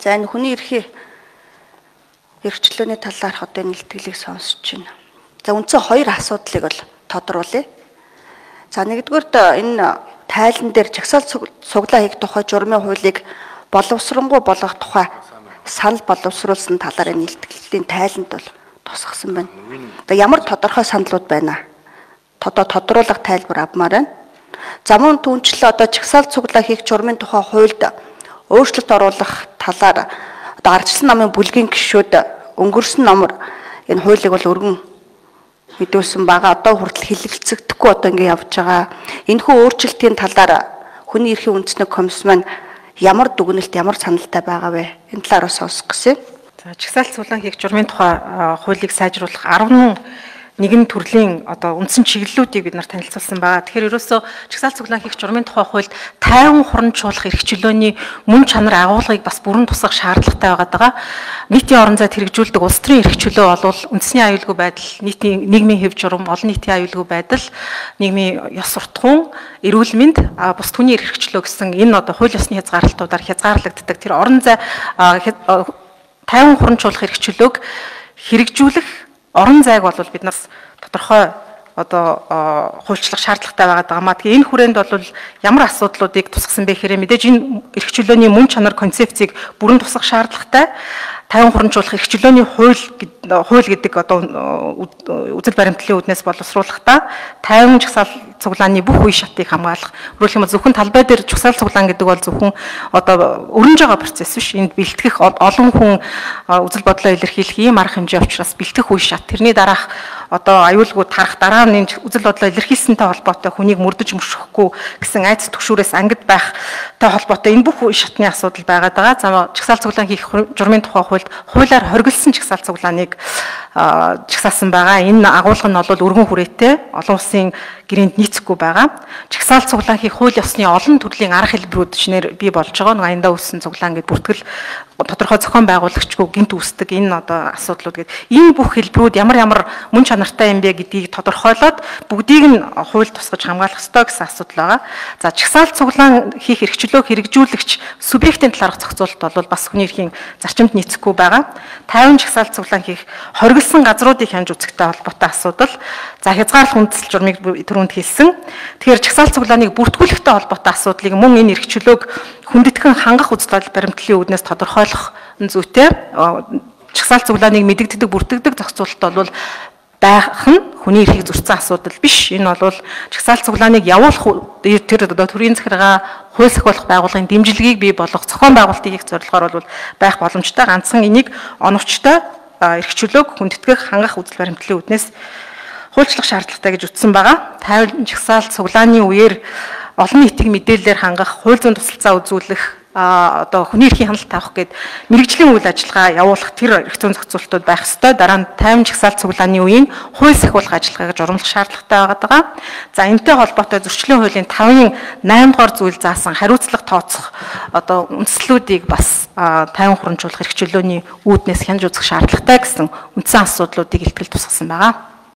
За энэ хүний эрхээ эрхчлөөний талаарх одоо энэ илтгэлийг сонсож байна. За үндсэн хоёр асуудлыг бол тодруулъя. За нэгдүгээрт энэ тайлан дээр жагсаал суглаа хийх тухай журмын хуулийг боловсронгуй болгох тухай санал боловсруулсан талаар энэ илтгэлтийн тайланд бол тусгасан байна. Одоо ямар тодорхой саналуд байна? Одоо тодруулах тайлбар авмаар байна. За мөн түнчлээ одоо чагсаал цуглаа хийх журмын тухай хуульд өөрчлөлт оруулах талаар одоо ардчилсан намын бүлгийн гишүүд өнгөрсөн номор энэ хуулийг бол өргөн мэдүүлсэн байгаа. Одоо хүртэл хилэлцэгдэхгүй одоо ингэ явж байгаа. Энэхүү өөрчлөлтийн талаар хүний эрхийн үндэсний комиссман ямар дүгнэлт ямар саналтай байгаа вэ? Энэ талаар бас сонсох гэсэн. За чагсаалт цуглаан хийх журмын тухай хуулийг сайжруулах 10 нэгэн төрлийн одоо үндсэн чиглэлүүдийг бид нар танилцуулсан байгаа. Тэгэхээр ерөөсөө чагсаалт цуглаан хийх журмын тухай хуульд тайван хурамчлуулах эрх чөлөөний мөн чанар агуулгыг бас бүрэн тусах шаардлагатай байгаа. Нийтийн орон зайд хэрэгжүүлдэг улс төрийн эрх чөлөө бол үндэсний аюулгүй байдал, нийтийн нийгмийн хэв журам, олон нийтийн аюулгүй байдал, нийгмийн ёс суртахуун, эрүүл мэнд, бус түүний эрх чөлөө гэсэн энэ одоо хууль ёсны хязгаарлалтуудаар хязгаарлагддаг тэр орон зай тайван хурамчлуулах эрх чөлөөг хэрэгжүүлэх орон зайг бол биднээс тодорхой одоо хуульчлах шаардлагатай байгаа маа. Тэгээ энэ хүрээнд бол ямар асуудлуудыг тусгасан бэ гэхээр мэдээж энэ эрх чөлөөний мөн чанар концепцийг бүрэн тусах шаардлагатай. 50 хурамжуулах эрх чөлөөний хууль хууль гэдэг одоо үзэл баримтлалын үүднээс боловсруулахдаа 50 жагсаал цуглааны бүх үе шатыг хамгаалах. Өөрөөр хэлбэл зөвхөн талбай дээр жагсаал цуглаан гэдэг бол зөвхөн одоо өрнөж байгаа процесс биш. Энд бэлтгэх олон хүн үзэл бодлоо илэрхийлэх ийм арга хэмжээ учраас бэлтгэх үе шат. Тэрний дараах одоо аюулгууд харах дараа нь үзэл бодлоо илэрхийлсэнтэй холбоотой хүнийг мөрдөж мөшөхгүй гэсэн айц төгшүүрээс ангид байхтай холбоотой энэ бүх шатны асуудал байгаад байгаа. За чагсаал цуглаан хийх журмын тухай хуульд хуулиар хоригдсан чагсаал цуглааныг чагсаасан байгаа. Энэ агуулга нь бол өргөн хүрээтэй олон улсын гэрээнд нийцэхгүй байгаа. Чагсаал цуглаан хийх хууль ёсны олон төрлийн арга хэлбэрүүд шинээр бий болж байгаа. Аяндаа үүссэн цуглаан гэдэг бүртгэл тодорхой зохион байгуулагчгүй гинт үүсдэг энэ одоо асуудлууд гэдэг. Энэ бүх хэлбэрүүд ямар ямар мөн чанартай юм бэ гэдгийг тодорхойлоод бүгдийг нь хууль тусгаж хамгаалах ёстой гэсэн асуудал байгаа. За чагсаал цуглаан хийх эрхчлөө хэрэгжүүлэгч субъектийн талаарх зохицуулалт бол бас хүний эрхийн зарчимд нийцэхгүй байгаа. 50 чагсаал цуглаан хийх хоригдсан газруудыг хянж үзэхтэй холбоотой асуудал. За хязгаарлах үндэслэл журмыг түрүүнд хэлсэн. Тэгэхээр чагсаал цуглааныг бүртгүүлэхтэй холбоотой асуудлыг мөн энэ эрхчлөөг хүндэтгэн хангах үзэл баримтлалын үүднээс тодорхойлох зүйтэй. Чагсаал цуглааныг мэдэгддэг бүртгэдэг зохицуулалт бол байх нь хүний эрхийг зөрчсөн асуудал биш. Энэ бол чагсаал цуглааныг явуулах тэр одоо төрийн захиргаа хууль сахиулах байгууллагын дэмжлэгийг бий болгох зохион байгуулалтыг их зорилгоор бол байх боломжтой. Ганцхан энийг оновчтой эрх чөлөөг хүндэтгэх хангах үзэл баримтлалын үүднээс хуульчлах шаардлагатай гэж үтсэн байгаа. 50 жагсаал цуглааны үеэр олон нийтийн мэдээлэлээр хангах, хууль зүйн тусалцаа үзүүлэх а одоо хүний эрхийн хяналт авах гээд мэрэгжлийн үйл ажиллагаа явуулах тэр эрх зүйн зохицуултууд байх ёстой. Дараа нь 50 жагсаал цуглааны үеийн хууль сахиулах ажиллагааг журамлах шаардлагатай байгаа. За энэтэй холбоотой зөрчлийн хуулийн 5-ын 8 дугаар зүйл заасан хариуцлага тооцох одоо үндслүүдийг бас 50 хурамжуулах эрх чөлөөний үүднээс хянж үзэх шаардлагатай гэсэн үндсэн асуудлуудыг илтгэл тусгасан байгаа.